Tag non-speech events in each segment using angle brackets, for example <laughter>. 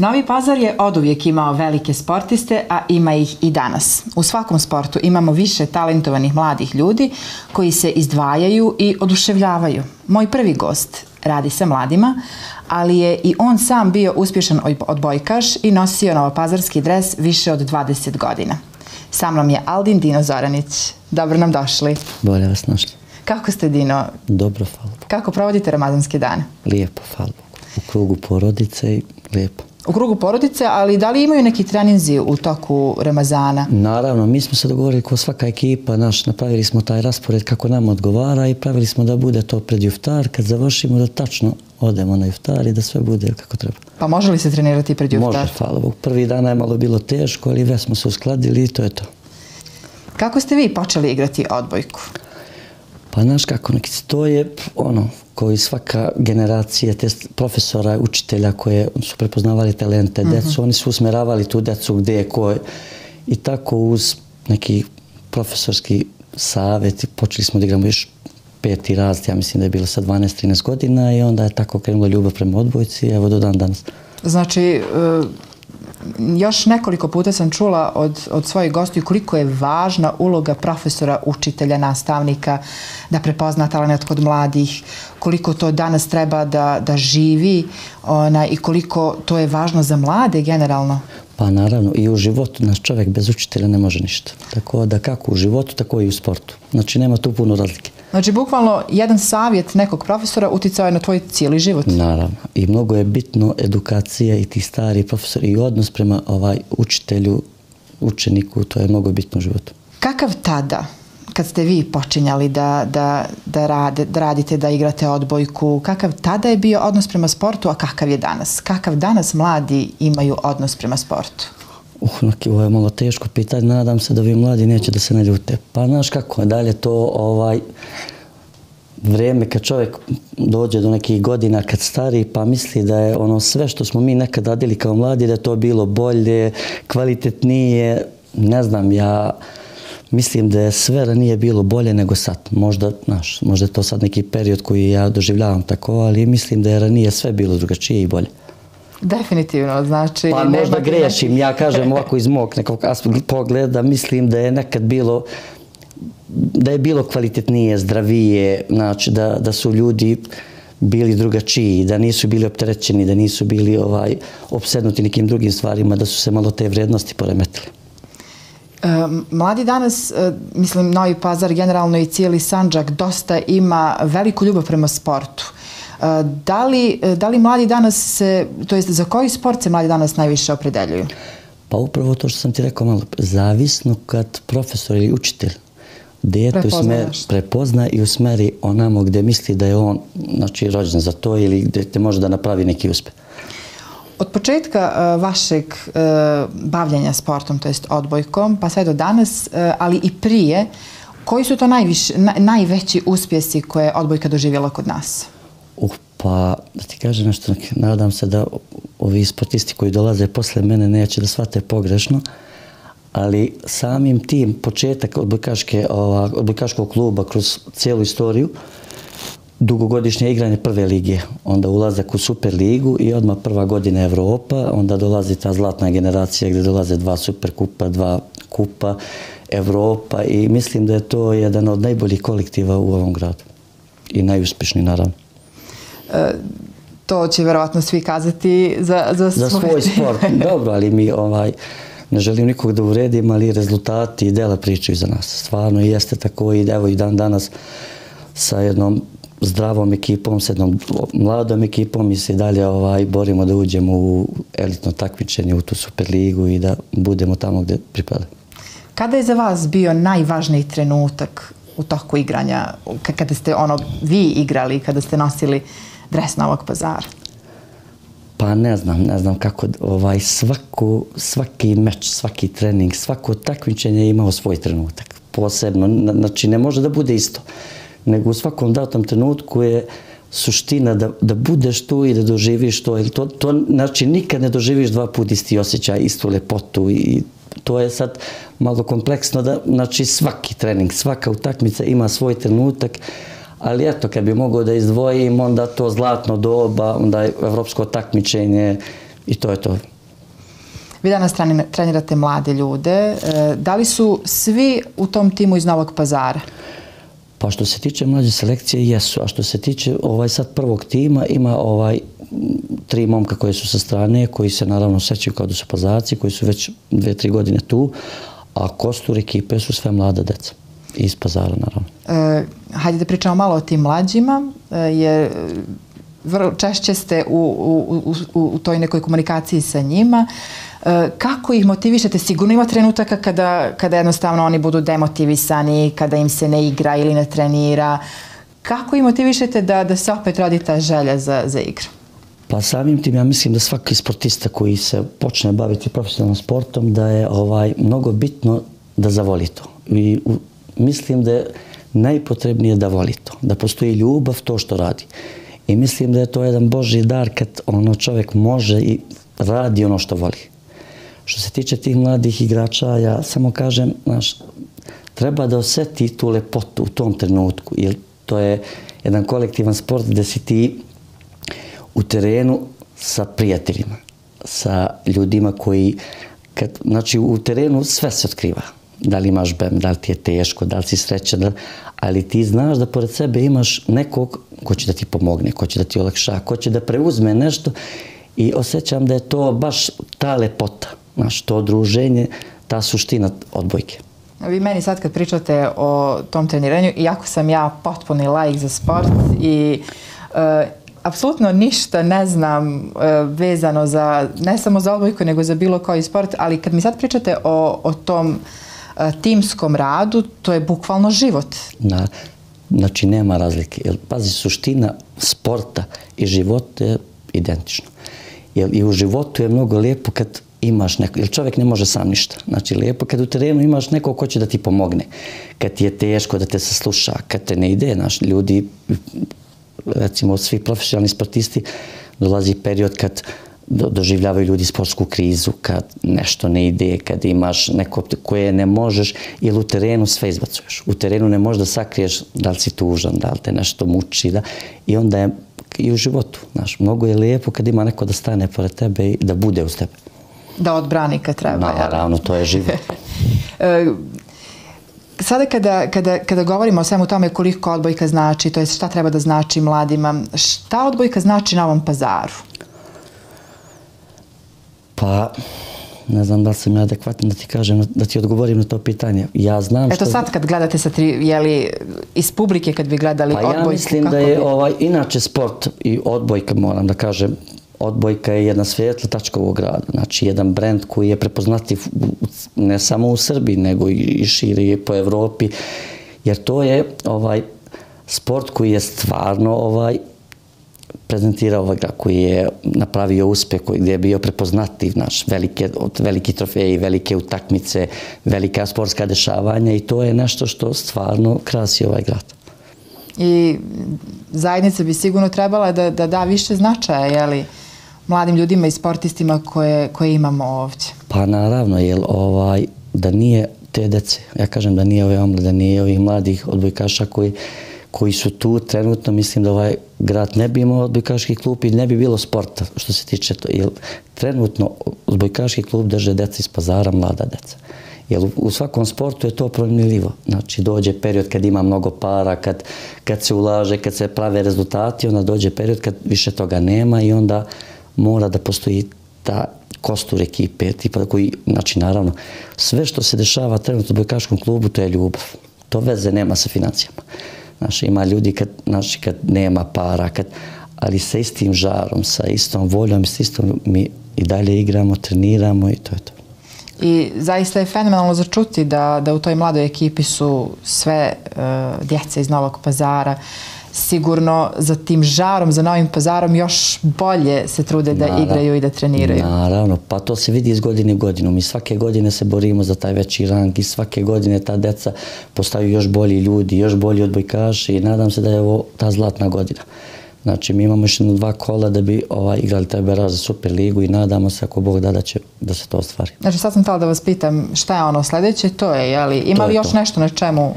Novi Pazar je oduvijek imao velike sportiste, a ima ih i danas. U svakom sportu imamo više talentovanih mladih ljudi koji se izdvajaju i oduševljavaju. Moj prvi gost radi sa mladima, ali je i on sam bio uspješan odbojkaš i nosio novopazarski dres više od 20 godina. Sa mnom je Aldin Dino Zoranić. Dobro nam došli. Bolje vas našli. Kako ste, Dino? Dobro, hvala. Kako provodite ramazanske dane? Lijepo, hvala. U krugu porodice i lijepo u krugu porodice, ali da li imaju neki treninzi u toku Ramazana? Naravno, mi smo se dogovorili ko svaka ekipa, naš, napravili smo taj raspored kako nam odgovara i pravili smo da bude to pred juftar, kad završimo da tačno odemo na juftar i da sve bude kako treba. Pa može li se trenirati pred juftar? Može, hvala Bog. Prvi dana je malo bilo teško, ali već smo se uskladili i to je to. Kako ste vi počeli igrati odbojku? Pa znaš kako, neki to je ono, koji svaka generacija te profesora, učitelja koje su prepoznavali talente, uh decu, oni su usmeravali tu decu gdje je koje. I tako uz neki profesorski savjet počeli smo da igramo još peti raz, ja mislim da je bilo sa 12-13 godina i onda je tako krenula ljubav prema odbojci, evo do dan danas. Znači, još nekoliko puta sam čula od, od svojih gostiju koliko je važna uloga profesora, učitelja, nastavnika da prepozna talent kod mladih, koliko to danas treba da, da živi ona, i koliko to je važno za mlade generalno. Pa naravno, i u životu naš čovjek bez učitelja ne može ništa. Tako da kako u životu, tako i u sportu. Znači nema tu puno razlike. Znači, bukvalno, jedan savjet nekog profesora uticao je na tvoj cijeli život. Naravno. I mnogo je bitno edukacija i ti stari profesori i odnos prema ovaj učitelju, učeniku, to je mnogo bitno u životu. Kakav tada, kad ste vi počinjali da, da, da, rade, da radite, da igrate odbojku, kakav tada je bio odnos prema sportu, a kakav je danas? Kakav danas mladi imaju odnos prema sportu? Uh, ovo je malo teško pitanje, nadam se da vi mladi neće da se ne ljute. Pa znaš kako, dalje to ovaj vrijeme kad čovjek dođe do nekih godina kad stari pa misli da je ono sve što smo mi nekad radili kao mladi da je to bilo bolje, kvalitetnije, ne znam, ja mislim da je sve ranije bilo bolje nego sad. Možda, znaš, možda je to sad neki period koji ja doživljavam tako, ali mislim da je ranije sve bilo drugačije i bolje. Definitivno, znači... Pa možda grešim, ja kažem <laughs> ovako iz mog nekog pogleda, mislim da je nekad bilo da je bilo kvalitetnije, zdravije, znači da, da su ljudi bili drugačiji, da nisu bili opterećeni, da nisu bili ovaj opsednuti nekim drugim stvarima, da su se malo te vrednosti poremetili. E, mladi danas, e, mislim, Novi Pazar, generalno i cijeli Sanđak, dosta ima veliku ljubav prema sportu. Da li, da li mladi danas se, to jest za koji sport se mladi danas najviše opredeljuju? Pa upravo to što sam ti rekao malo, zavisno kad profesor ili učitelj dete usmer, prepozna i usmeri onamo gdje misli da je on znači, rođen za to ili gdje te može da napravi neki uspeh. Od početka uh, vašeg uh, bavljanja sportom, to jest odbojkom, pa sve do danas, uh, ali i prije, koji su to najviš, na, najveći uspjesi koje je odbojka doživjela kod nas? Uh, pa da ti kažem nešto, nadam se da ovi sportisti koji dolaze posle mene neće da shvate pogrešno, ali samim tim početak odbojkaške, ova, odbojkaškog kluba kroz cijelu istoriju, dugogodišnje igranje prve lige, onda ulazak u Super ligu i odmah prva godina Evropa, onda dolazi ta zlatna generacija gdje dolaze dva Super kupa, dva kupa Evropa i mislim da je to jedan od najboljih kolektiva u ovom gradu i najuspješniji naravno. To će verovatno svi kazati za, za, za svoj sport. <laughs> Dobro, ali mi ovaj, ne želim nikog da uredim, ali rezultati i dela pričaju za nas. Stvarno jeste tako i evo i dan danas sa jednom zdravom ekipom, sa jednom mladom ekipom i se dalje ovaj, borimo da uđemo u elitno takmičenje, u tu Superligu i da budemo tamo gdje pripade. Kada je za vas bio najvažniji trenutak u toku igranja, kada ste ono vi igrali, kada ste nosili dres Novog pazara? Pa ne znam, ne znam kako ovaj svaku, svaki meč, svaki trening, svako takmičenje je imao svoj trenutak. Posebno, znači ne može da bude isto. Nego u svakom datom trenutku je suština da, da budeš tu i da doživiš to. To, to. Znači nikad ne doživiš dva puta isti osjećaj, istu lepotu i to je sad malo kompleksno da znači svaki trening, svaka utakmica ima svoj trenutak ali eto, kad bi mogao da izdvojim, onda to zlatno doba, onda je evropsko takmičenje I to je to. Vi danas treni- trenirate mlade ljude. E, Da li su svi u tom timu iz Novog pazara? Pa što se tiče mlađe selekcije, jesu. A što se tiče ovaj sad prvog tima, ima ovaj tri momka koje su sa strane, koji se naravno sećaju kao da su pazarci, koji su već dve, tri godine tu, a kostur ekipe su sve mlada deca. Iz pazara, naravno. E, hajde da pričamo malo o tim mlađima, e, jer e, vrlo češće ste u, u, u, u toj nekoj komunikaciji sa njima. E, kako ih motivišete? Sigurno ima trenutaka kada, kada jednostavno oni budu demotivisani, kada im se ne igra ili ne trenira. Kako ih motivišete da, da se opet rodi ta želja za, za igru? Pa samim tim ja mislim da svaki sportista koji se počne baviti profesionalnom sportom da je ovaj mnogo bitno da zavoli to. I u, mislim da je najpotrebnije da voli to, da postoji ljubav to što radi. I mislim da je to jedan božji dar kad ono čovjek može i radi ono što voli. Što se tiče tih mladih igrača, ja samo kažem, znaš, treba da oseti tu lepotu u tom trenutku, jer to je jedan kolektivan sport gde si ti u terenu sa prijateljima, sa ljudima koji, kad, znači u terenu sve se otkriva. Da li imaš bem, da li ti je teško, da li si srećan, da, ali ti znaš da pored sebe imaš nekog ko će da ti pomogne, ko će da ti olakša, ko će da preuzme nešto i osjećam da je to baš ta lepota, znaš, to druženje, ta suština odbojke. Vi meni sad kad pričate o tom treniranju, iako sam ja potpuni laik za sport i e, apsolutno ništa ne znam e, vezano za, ne samo za odbojku, nego za bilo koji sport, ali kad mi sad pričate o, o tom E, timskom radu, to je bukvalno život. Na, znači nema razlike. Jer, pazi, suština sporta i života je identično. Jer i u životu je mnogo lijepo kad imaš neko, jer čovjek ne može sam ništa. Znači, lijepo kad u terenu imaš neko ko će da ti pomogne. Kad ti je teško da te sasluša, kad te ne ide, naš ljudi, recimo svi profesionalni sportisti, dolazi period kad do, doživljavaju ljudi sportsku krizu, kad nešto ne ide, kad imaš neko koje ne možeš, ili u terenu sve izbacuješ. U terenu ne možeš da sakriješ da li si tužan, da li te nešto muči, da, i onda je i u životu, znaš, mnogo je lijepo kad ima neko da stane pored tebe i da bude uz tebe. Da odbrani kad treba. Naravno, to je život. <laughs> E, Sada kada, kada, kada govorimo o svemu tome koliko odbojka znači, to je šta treba da znači mladima, šta odbojka znači na ovom pazaru? Pa, ne znam da li sam ja adekvatan da ti kažem, da ti odgovorim na to pitanje. Ja znam Eto što... sad kad gledate sa tri, jeli, iz publike kad bi gledali Pa odbojku, ja mislim da je bi? ovaj, inače sport i odbojka, moram da kažem, odbojka je jedna svijetla tačka ovog grada. Znači, jedan brend koji je prepoznatljiv ne samo u Srbiji, nego i širi po Evropi, jer to je ovaj sport koji je stvarno ovaj prezentirao ovaj grad, koji je napravio uspeh, koji je bio prepoznatljiv naš, velike, od veliki trofeji, velike utakmice, velika sportska dešavanja i to je nešto što stvarno krasi ovaj grad. I zajednica bi sigurno trebala da, da da više značaja, jeli, mladim ljudima i sportistima koje, koje imamo ovdje. Pa naravno, jer ovaj, da nije te dece, ja kažem da nije ove omlade, da nije ovih mladih odbojkaša koji, koji su tu trenutno, mislim da ovaj grad ne bi imao odbojkaški klub i ne bi bilo sporta što se tiče to. Jer trenutno odbojkaški klub drže deca iz pazara, mlada deca. Jer u- svakom sportu je to promjenljivo. Znači, dođe period kad ima mnogo para, kad, kad se ulaže, kad se prave rezultati, onda dođe period kad više toga nema i onda mora da postoji ta kostur ekipe, tipa koji, znači naravno, sve što se dešava trenutno u bojkaškom klubu, to je ljubav. To veze nema sa financijama. Znaš, ima ljudi kad, znaš, kad nema para, kad, ali sa istim žarom, sa istom voljom, sa istom mi i dalje igramo, treniramo i to je to. I zaista je fenomenalno začuti da, da u toj mladoj ekipi su sve e, uh, djece iz Novog pazara. Sigurno za tim žarom, za novim pazarom još bolje se trude da Naravno. igraju i da treniraju. Naravno, pa to se vidi iz godine u godinu. Mi svake godine se borimo za taj veći rang i svake godine ta deca postaju još bolji ljudi, još bolji odbojkaši i nadam se da je ovo ta zlatna godina. Znači, mi imamo još jedno dva kola da bi ovaj, igrali taj beraž za Super ligu i nadamo se ako Bog da da će da se to ostvari. Znači sad sam htjela da vas pitam šta je ono sljedeće, to je, jeli, ima li je još to. nešto na čemu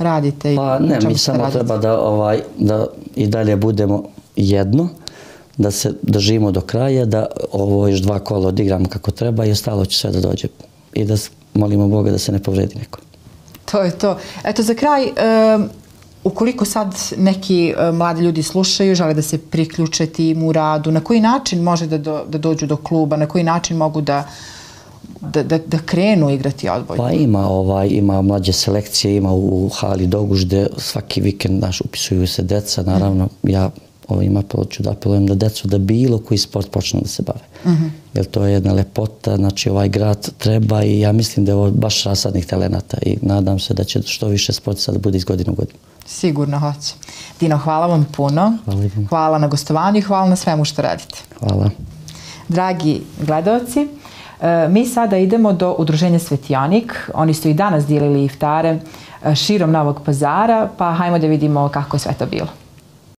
radite? Pa ne, mi samo radite? treba da, ovaj, da i dalje budemo jedno, da se držimo do kraja, da ovo još dva kola odigramo kako treba i ostalo će sve da dođe. I da molimo Boga da se ne povredi neko. To je to. Eto, za kraj, ukoliko sad neki mladi ljudi slušaju, žele da se priključe timu u radu, na koji način može da, do, da dođu do kluba, na koji način mogu da da, da, da krenu igrati odbojku? Pa ima, ovaj, ima mlađe selekcije, ima u hali Dogužde, svaki vikend naš upisuju se deca, naravno ja ovim apeloću da apelujem da decu da bilo koji sport počne da se bave. Uh -huh. Jer to je jedna lepota, znači ovaj grad treba i ja mislim da je ovo baš rasadnih talenata i nadam se da će što više sporta da bude iz godine u godinu. Sigurno hoće. Dino, hvala vam puno. Hvala, hvala na gostovanju i hvala na svemu što radite. Hvala. Dragi gledalci, E, mi sada idemo do udruženja Svetijanik. Oni su i danas dijelili iftare e, širom Novog pazara, pa hajmo da vidimo kako je sve to bilo.